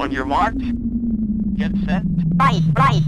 On your mark, get set. Right, right.